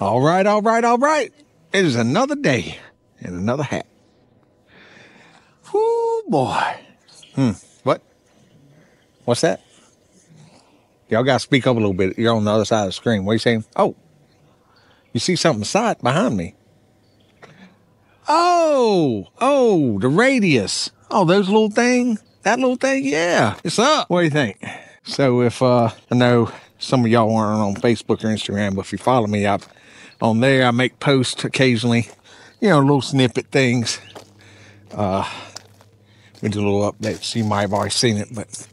All right, all right, all right. It is another day and another hat. Whoo, boy. Hmm. What? What's that? Y'all got to speak up a little bit. You're on the other side of the screen. What are you saying? Oh, you see something side behind me. Oh, oh, the radius. Oh, those little thing. That little thing. Yeah, it's up. What do you think? So if uh, I know some of y'all aren't on Facebook or Instagram, but if you follow me up on there, I make posts occasionally. You know, little snippet things. Uh, we do a little updates. You might have already seen it, but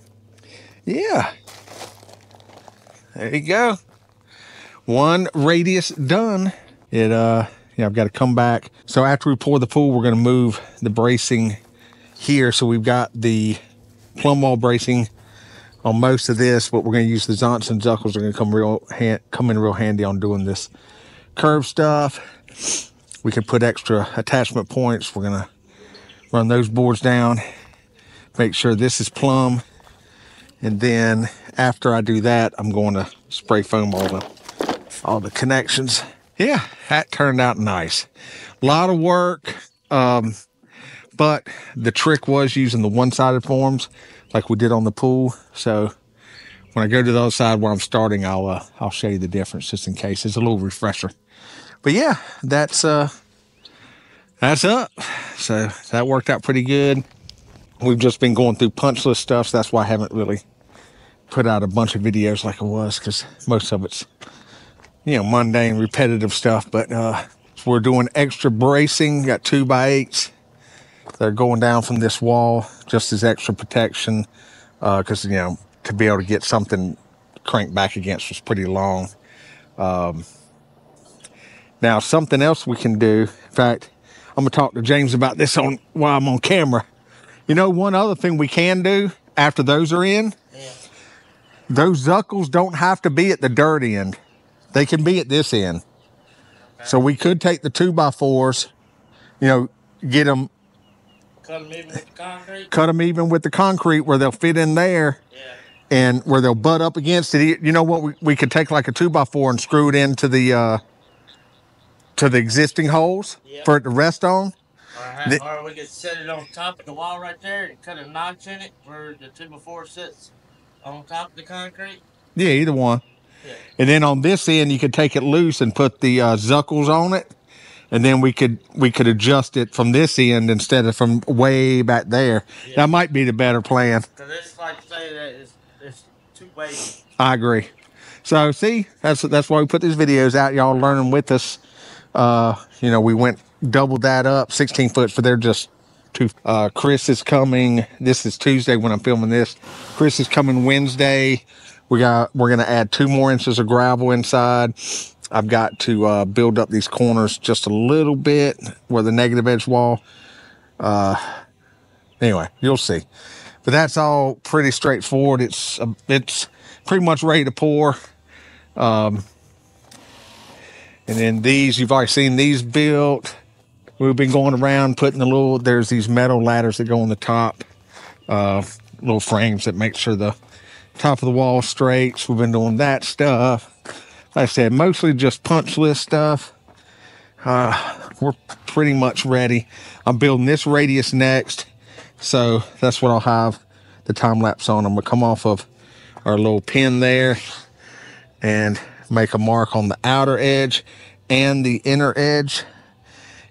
yeah. There you go. One radius done. It uh yeah, I've got to come back. So after we pour the pool, we're gonna move the bracing here. So we've got the plumb wall bracing on most of this, but we're gonna use the Johnson Zuckles. Are gonna come real hand, come in real handy on doing this curve stuff. We can put extra attachment points. We're gonna run those boards down, make sure this is plumb. And then after I do that, I'm going to spray foam all the, all the connections. Yeah, that turned out nice. A lot of work. Um, but the trick was using the one-sided forms like we did on the pool. So when I go to the other side where I'm starting, I'll, uh, I'll show you the difference just in case. It's a little refresher. But yeah, that's, uh, that's up. So that worked out pretty good. We've just been going through punch list stuff. So that's why I haven't really put out a bunch of videos like I was because most of it's, you know, mundane, repetitive stuff. But uh, we're doing extra bracing. Got two by eights. They're going down from this wall just as extra protection because, uh, you know, to be able to get something cranked back against was pretty long. Um, now, something else we can do. In fact, I'm gonna talk to James about this on while I'm on camera. You know, one other thing we can do after those are in, yeah. those zuckles don't have to be at the dirt end. They can be at this end. Okay. So we could take the two by fours, you know, get them, cut them even with the concrete, cut them even with the concrete where they'll fit in there. Yeah. And where they'll butt up against it, you know what? We, we could take like a two by four and screw it into the uh, to the existing holes yep. for it to rest on. Or, the, or we could set it on top of the wall right there and cut a notch in it where the two before sits on top of the concrete. Yeah, either one. Yeah. And then on this end, you could take it loose and put the uh, zuckles on it, and then we could we could adjust it from this end instead of from way back there. Yeah. That might be the better plan. Because it's like say that it's, it's two ways. I agree. So see, that's that's why we put these videos out. Y'all learning with us. Uh, you know, we went doubled that up, 16 foot for they're just two. Uh, Chris is coming. This is Tuesday when I'm filming this. Chris is coming Wednesday. We got, we're going to add two more inches of gravel inside. I've got to uh, build up these corners just a little bit where the negative edge wall. Uh, anyway, you'll see. But that's all pretty straightforward. It's uh, it's pretty much ready to pour. Um, and then these, you've already seen these built. We've been going around putting the little, there's these metal ladders that go on the top, uh, little frames that make sure the top of the wall straight. We've been doing that stuff. Like I said, mostly just punch list stuff. Uh, we're pretty much ready. I'm building this radius next. So that's what I'll have the time lapse on. I'm gonna come off of our little pin there and make a mark on the outer edge and the inner edge.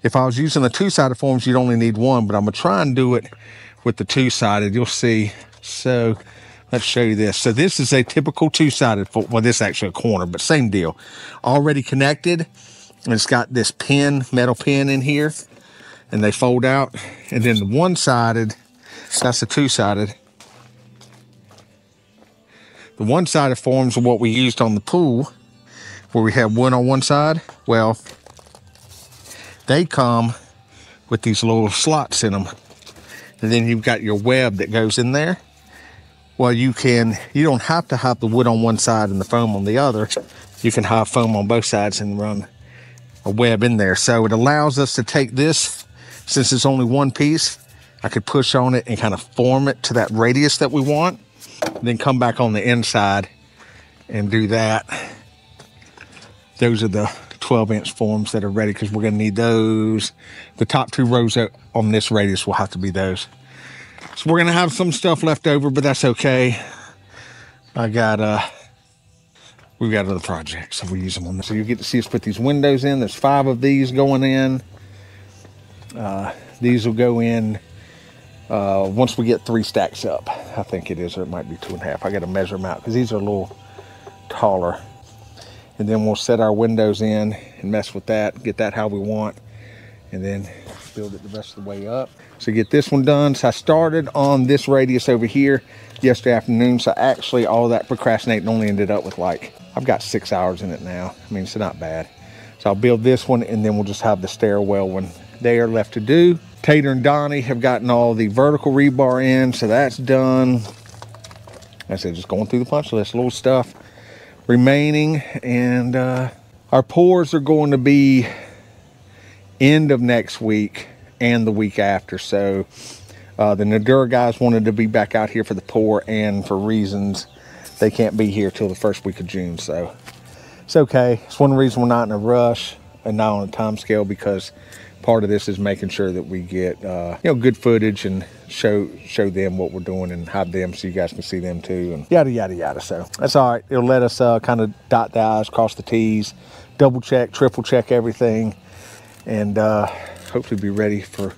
If I was using the two-sided forms, you'd only need one, but I'm gonna try and do it with the two-sided. You'll see. So let's show you this. So this is a typical two-sided form. Well, this is actually a corner, but same deal. Already connected. And it's got this pin, metal pin in here. And they fold out. And then the one-sided, that's the two-sided. The one-sided forms are what we used on the pool where we have one on one side, well, they come with these little slots in them. And then you've got your web that goes in there. Well, you can, you don't have to have the wood on one side and the foam on the other. You can have foam on both sides and run a web in there. So it allows us to take this, since it's only one piece, I could push on it and kind of form it to that radius that we want. Then come back on the inside and do that those are the 12 inch forms that are ready because we're going to need those. The top two rows on this radius will have to be those. So we're going to have some stuff left over, but that's okay. I got, uh, we've got other projects, so we use them on this. So you get to see us put these windows in. There's five of these going in. Uh, these will go in uh, once we get three stacks up. I think it is, or it might be two and a half. I got to measure them out because these are a little taller. And then we'll set our windows in and mess with that, get that how we want, and then build it the rest of the way up. So get this one done. So I started on this radius over here yesterday afternoon. So actually all that procrastinating only ended up with like, I've got six hours in it now. I mean, it's not bad. So I'll build this one and then we'll just have the stairwell one there left to do. Tater and Donnie have gotten all the vertical rebar in, so that's done. Like I said, just going through the punch list, little stuff remaining. And uh, our pours are going to be end of next week and the week after. So uh, the Nudura guys wanted to be back out here for the pour and for reasons they can't be here till the first week of June. So it's okay. It's one reason we're not in a rush and not on a time scale because part of this is making sure that we get uh, you know good footage and show show them what we're doing and have them so you guys can see them too and yada yada yada. So that's all right. It'll let us uh, kind of dot the i's, cross the t's, double check, triple check everything, and uh, hopefully be ready for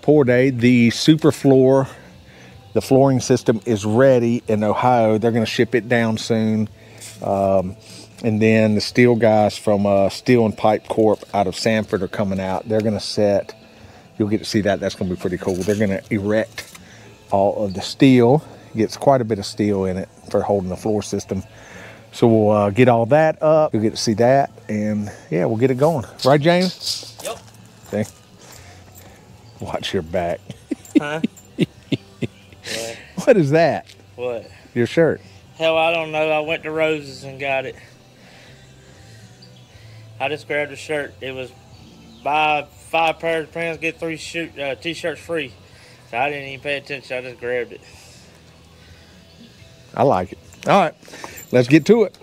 pour day. The super floor, the flooring system is ready in Ohio. They're going to ship it down soon. Um, and then the steel guys from uh, Steel and Pipe Corp out of Sanford are coming out. They're going to set, you'll get to see that. That's going to be pretty cool. They're going to erect all of the steel. Gets quite a bit of steel in it for holding the floor system. So we'll uh, get all that up. You'll get to see that. And yeah, we'll get it going. Right, James? Yep. Okay. Watch your back. Huh? what? What is that? What? Your shirt. Hell, I don't know. I went to Roses and got it. I just grabbed a shirt. It was buy five pairs of pants, get three shoot, uh, t-shirts free. So I didn't even pay attention. I just grabbed it. I like it. All right, let's get to it.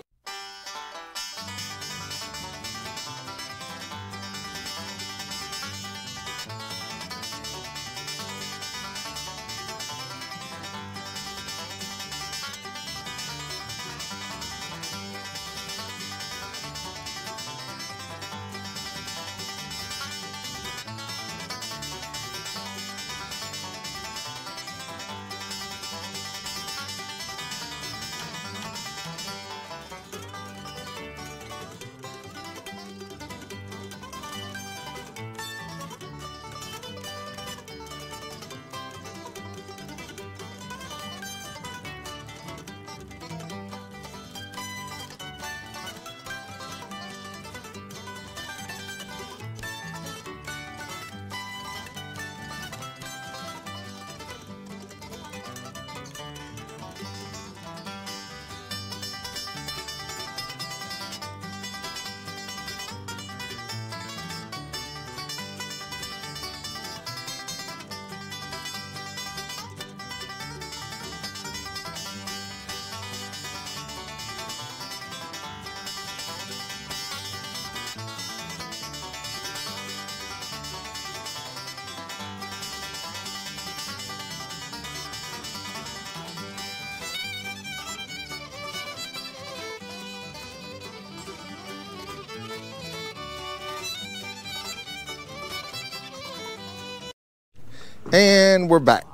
And we're back.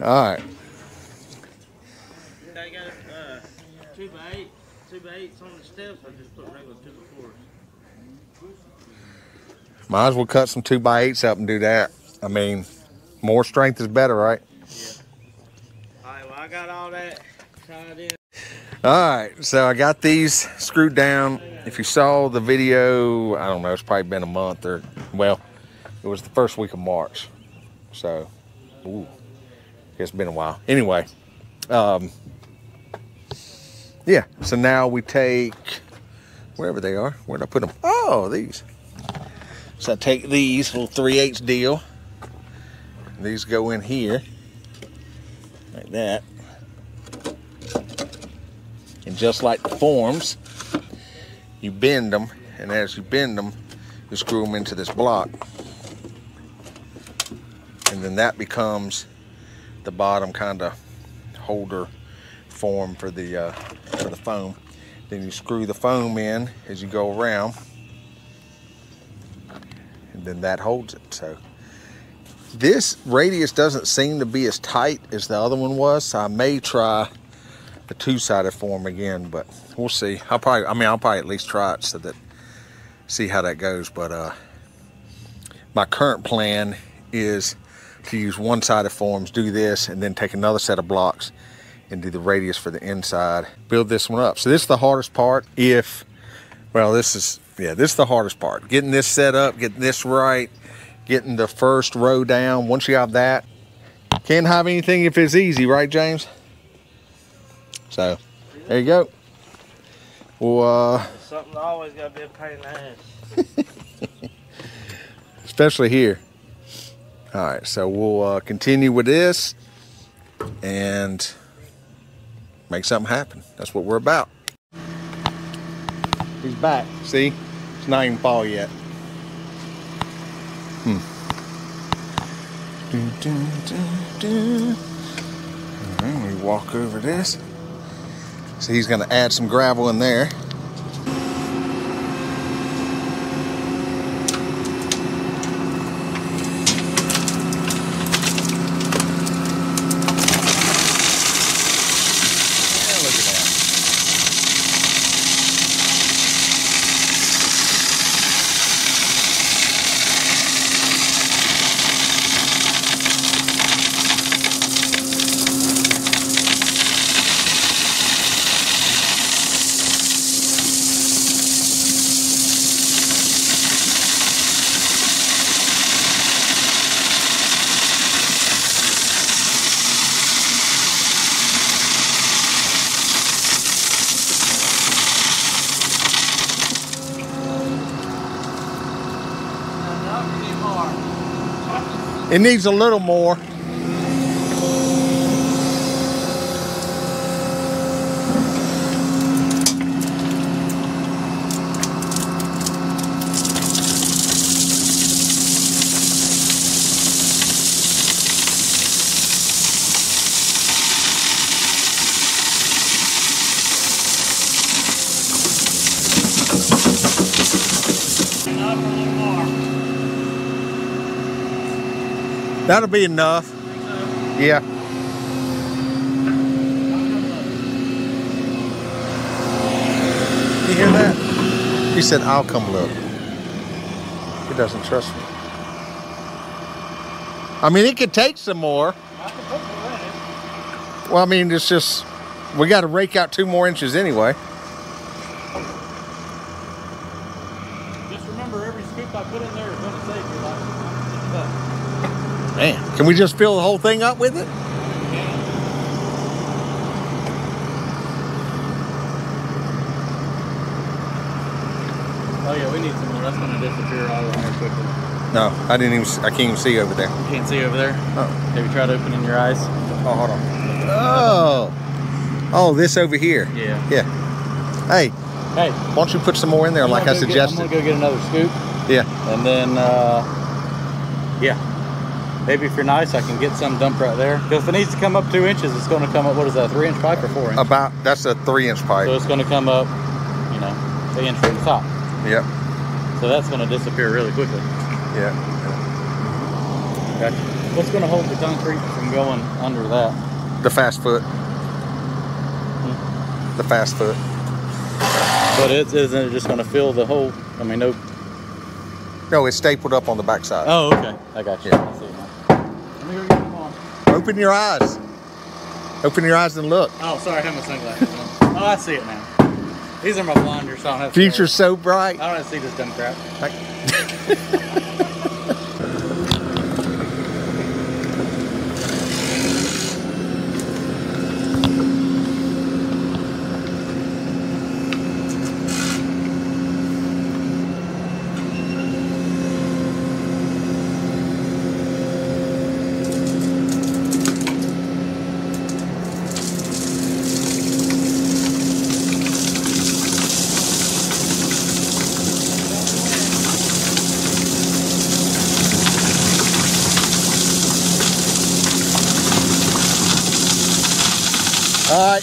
All right. I got uh, two by eight, two by eights on the steps. I just put regular two by fours. Might as well cut some two by eights up and do that. I mean, more strength is better, right? Yeah. All right. Well, I got all that tied in. All right, so I got these screwed down. If you saw the video, I don't know, it's probably been a month or, well, it was the first week of March. So, ooh, it's been a while. Anyway, um, yeah, so now we take, wherever they are, where'd I put them? Oh, these. So I take these, little 3 8 deal. These go in here, like that. And just like the forms, you bend them, and as you bend them, you screw them into this block. And then that becomes the bottom kind of holder form for the uh, for the foam. Then you screw the foam in as you go around, and then that holds it. So this radius doesn't seem to be as tight as the other one was, so I may try the two-sided form again, but we'll see. I'll probably, I mean, I'll probably at least try it so that see how that goes. But uh, my current plan is to use one-sided forms, do this, and then take another set of blocks and do the radius for the inside. Build this one up. So this is the hardest part. If, well, this is, yeah, this is the hardest part. Getting this set up, getting this right, getting the first row down. Once you have that, can't have anything if it's easy, right, James? So, there you go. Well, uh, Something always got to be a pain in the ass. especially here. All right, so we'll uh, continue with this and make something happen. That's what we're about. He's back. See, it's not even fall yet. Hmm. Dun, dun, dun, dun. All right, we walk over this. So he's to add some gravel in there. Yeah, look at that. Not anymore. It needs a little more. That'll be enough. Yeah. You hear that? He said, I'll come look. He doesn't trust me. I mean, it could take some more. Well, I mean, it's just, we got to rake out two more inches anyway. Just remember, every scoop I put in there is going to save your life. Man, can we just fill the whole thing up with it? Oh yeah, we need some more. That's going to disappear all in there quickly. No, I didn't even, I can't even see over there. You can't see over there. Oh, Have you tried opening your eyes? oh hold on. Oh, oh, this over here. Yeah. Yeah. Hey, Hey, why don't you put some more in there like I I'm gonna go get- I'm suggested? gonna go get another scoop, Yeah. and then uh, yeah, maybe if you're nice, I can get some dumped right there. Because if it needs to come up two inches, it's going to come up. What is that? Three inch pipe or four inch? About that's a three inch pipe. So it's going to come up, you know, the inch from the top. Yep. So that's going to disappear really quickly. Yeah. Okay. What's going to hold the concrete from going under that? The fast foot. Hmm. The fast foot. But it isn't it just going to fill the hole? I mean, no. No, it's stapled up on the backside. Oh, okay. I got you. Yeah. I see it now. Let me go get them on. Open your eyes. Open your eyes and look. Oh, sorry, I have my sunglasses on. Oh, I see it now. These are my blinders, so I don't have. Future's so bright. I don't have to see this dumb crap. All right.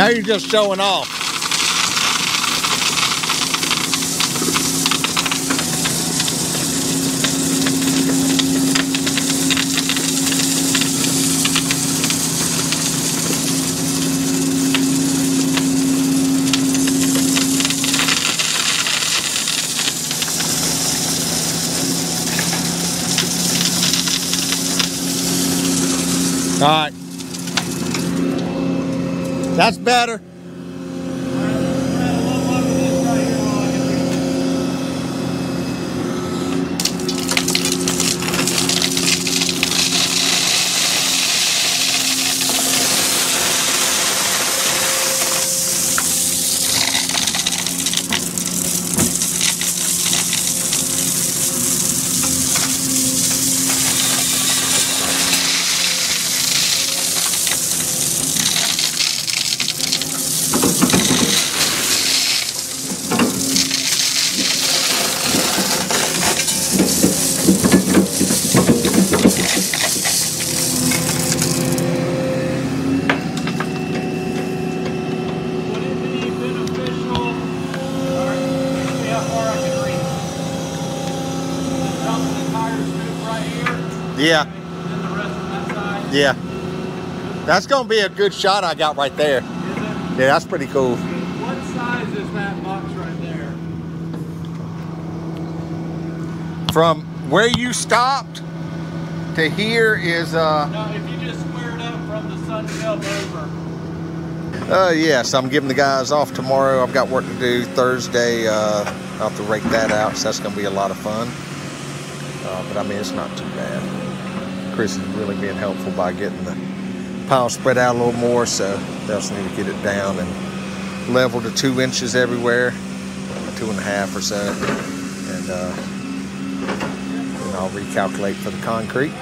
Now you're just showing off. All right. That's better. Would it be beneficial, or see how far I can reach? Just dumping the tire scoop right here, Yeah, then the rest on that side? Yeah. That's gonna be a good shot I got right there. Is it? Yeah, that's pretty cool. What size is that box right there? From where you stopped to here is uh No, if you just square it up from the sun shelf over. uh yes, I'm giving the guys off tomorrow. I've got work to do Thursday. Uh I'll have to rake that out, so that's gonna be a lot of fun. Uh, but I mean it's not too bad. Chris is really being helpful by getting the pile spread out a little more, so they also need to get it down and level to two inches everywhere, two and a half or so. And uh and I'll recalculate for the concrete.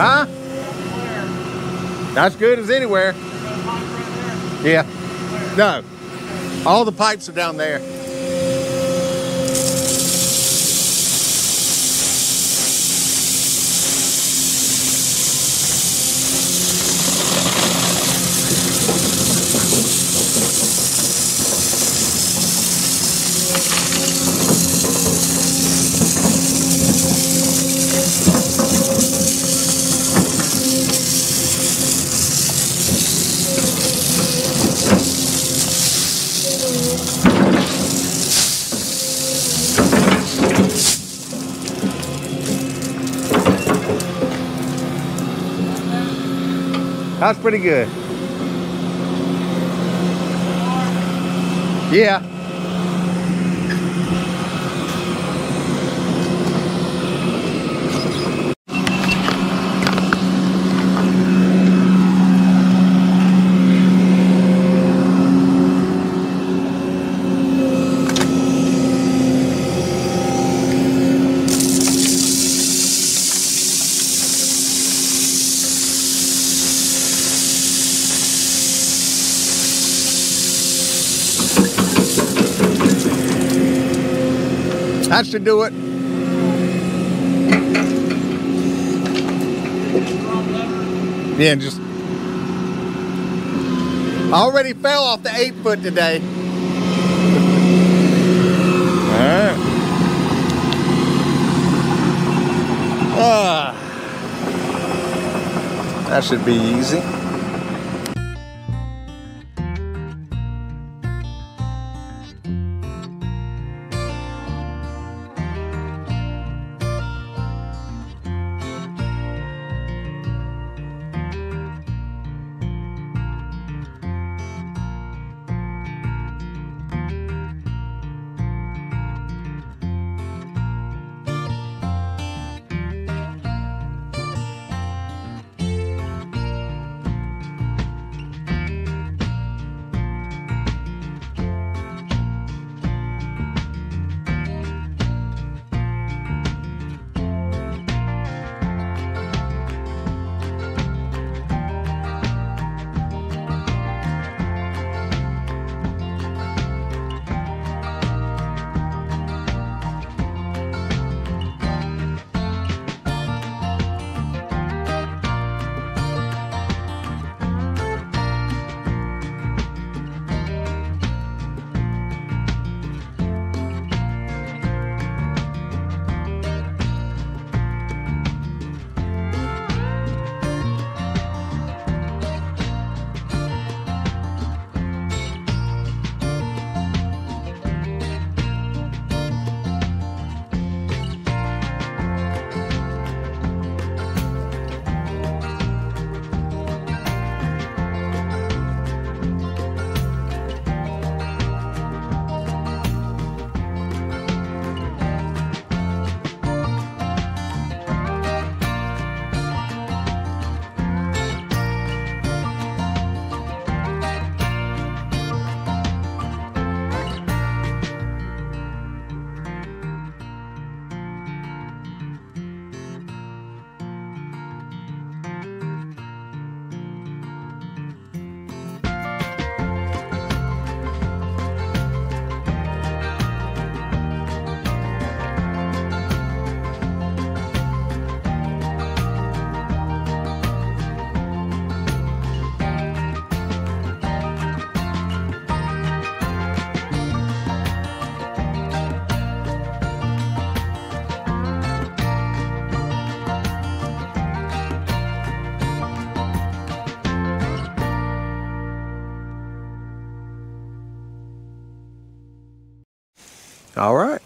Huh? That's good as anywhere. Yeah. No. All the pipes are down there. That's pretty good. Yeah. That should do it. Yeah, just. I already fell off the eight foot today. Alright. Ah. That should be easy. All right.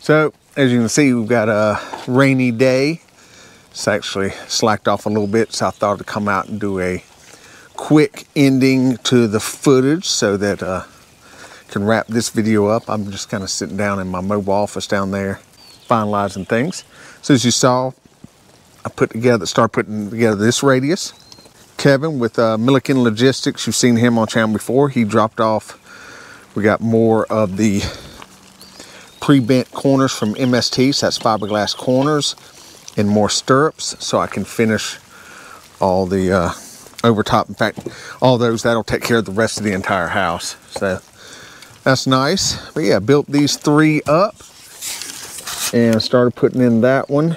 So as you can see, we've got a rainy day. It's actually slacked off a little bit, so I thought I'd come out and do a quick ending to the footage so that uh, can wrap this video up. I'm just kind of sitting down in my mobile office down there, finalizing things. So as you saw, I put together, start putting together this radius. Kevin with uh, Milliken Logistics, you've seen him on channel before. He dropped off. We got more of the pre-bent corners from MST, so that's fiberglass corners, and more stirrups, so I can finish all the uh, overtop. In fact, all those that'll take care of the rest of the entire house. So that's nice. But yeah, built these three up and started putting in that one.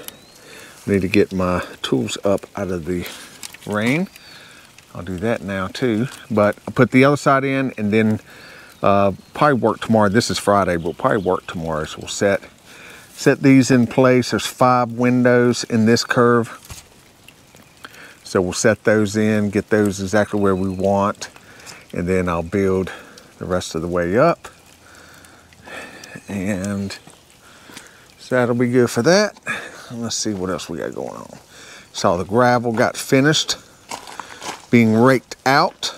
Need to get my tools up out of the rain. I'll do that now too. But I put the other side in and then uh, probably work tomorrow. This is Friday, but probably work tomorrow. So we'll set, set these in place. There's five windows in this curve. So we'll set those in, get those exactly where we want, and then I'll build the rest of the way up. And so that'll be good for that. Let's see what else we got going on. Saw the gravel got finished being raked out.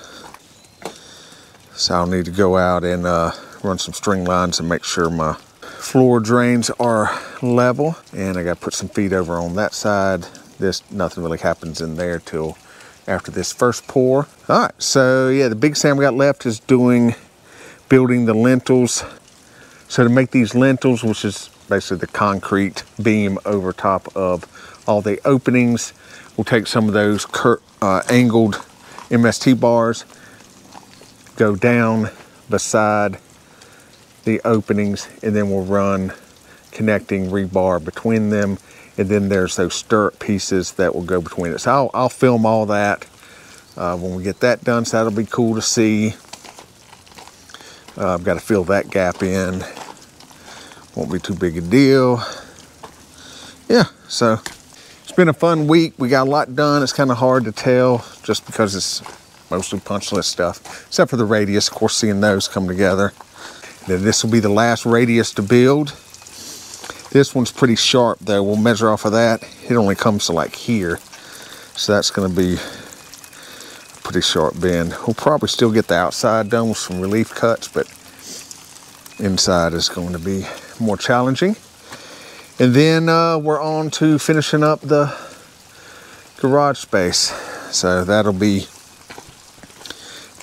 So I'll need to go out and uh, run some string lines and make sure my floor drains are level. And I got to put some feet over on that side. This, nothing really happens in there till after this first pour. All right, so yeah, the big sand we got left is doing, building the lintels. So to make these lintels, which is basically the concrete beam over top of all the openings, we'll take some of those uh, angled MST bars, go down beside the openings, and then we'll run connecting rebar between them. And then there's those stirrup pieces that will go between it. So I'll, I'll film all that uh, when we get that done. So that'll be cool to see. Uh, I've got to fill that gap in. Won't be too big a deal. Yeah, so it's been a fun week. We got a lot done. It's kind of hard to tell just because it's mostly punch list stuff, except for the radius, of course, seeing those come together. Then this will be the last radius to build. This one's pretty sharp though. We'll measure off of that. It only comes to like here. So that's gonna be a pretty sharp bend. We'll probably still get the outside done with some relief cuts, but inside is going to be more challenging. And then uh, we're on to finishing up the garage space. So that'll be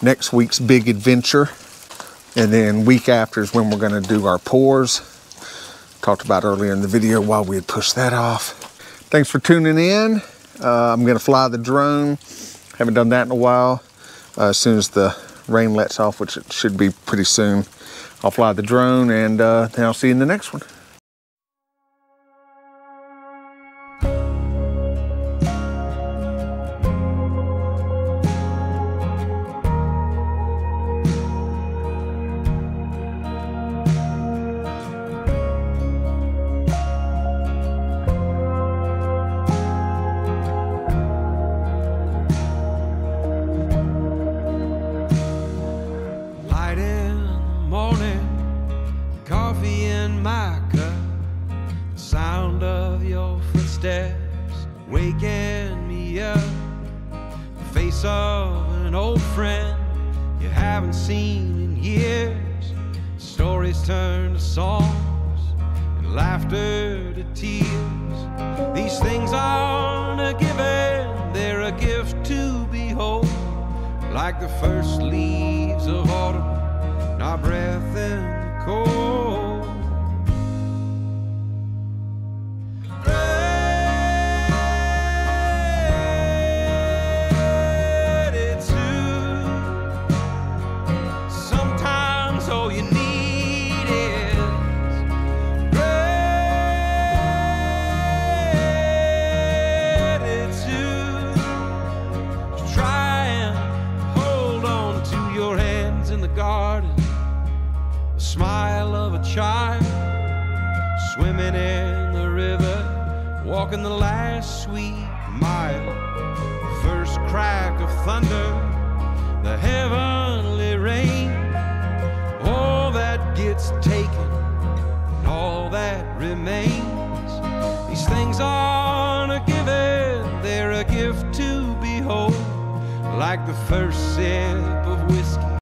next week's big adventure. And then week after is when we're gonna do our pours talked about earlier in the video while we had pushed that off. Thanks for tuning in. Uh, I'm gonna fly the drone. Haven't done that in a while. Uh, as soon as the rain lets off, which it should be pretty soon, I'll fly the drone and uh, then I'll see you in the next one.